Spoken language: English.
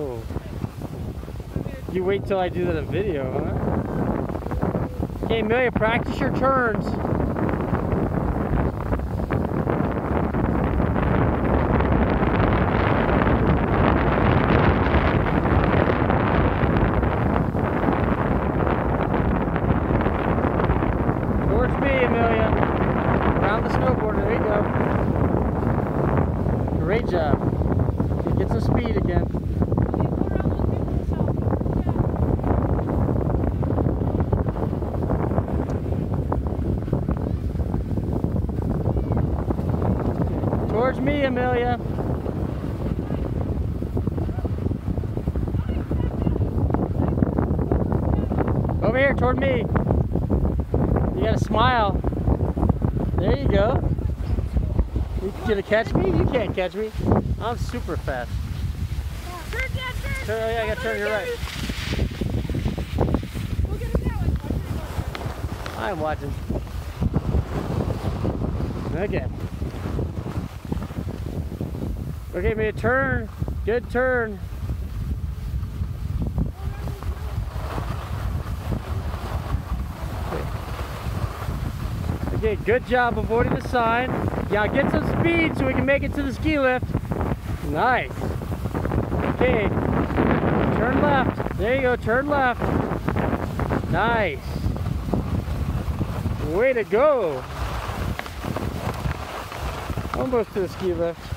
Oh. You wait till I do the video, huh? Okay, Amelia, practice your turns. Amelia. Around the snowboard. There you go. Great job. Get some speed again. Towards me, Amelia. Over here, toward me. You gotta smile. There you go. You gonna catch me? You can't catch me. I'm super fast. Turn, Dad, turn. Turn, oh yeah, I gotta turn, you're right. I'm watching. Okay. Okay, made a turn. Good turn. Okay, good job avoiding the sign. Yeah, get some speed so we can make it to the ski lift. Nice. Okay, turn left. There you go, turn left. Nice. Way to go. Almost to the ski lift.